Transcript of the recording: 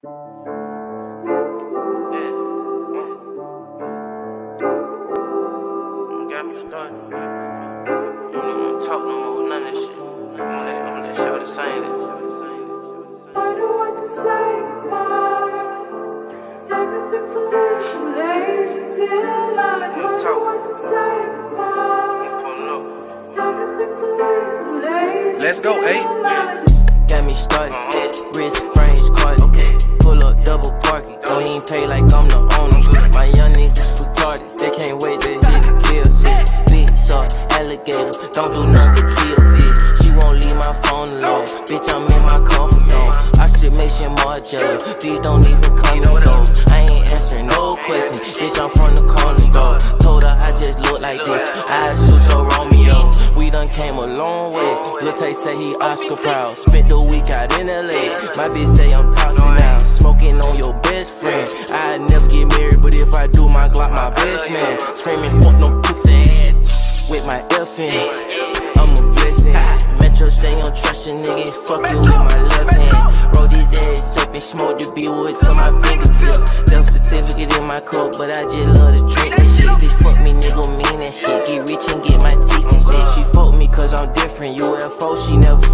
I don't want to say goodbye. Everything's a little too late until I don't want to say goodbye. Everything's a little too late. Let's go, eight. Pay like I'm the owner. My young niggas retarded. They can't wait to hit the kill shit. Big shark, alligator. Don't do nothing to kill fish. She won't leave my phone alone. Bitch, I'm in my comfort zone. I should mention Margiela. These don't even come to stores. I ain't answering no questions. Bitch, I'm from the corner store. Told her I just look like this. I shoot so Romeo. We done came a long way. Lil Tay say he Oscar proud. Spent the week out in LA. My bitch say I'm toxic I'd never get married, but if I do, my Glock, my best man. Screaming, fuck no pussy ass with my F in it. I'm a blessing. Metro say I'm trusting niggas, fuckin' with my left hand. Roll these ass up and smoke the B wood to my fingertip. Death certificate in my cup, but I just love to drink that shit. Bitch, fuck me, nigga, mean that shit. Get rich and get my teeth and shit. She fuck me cause I'm different. UFO, she never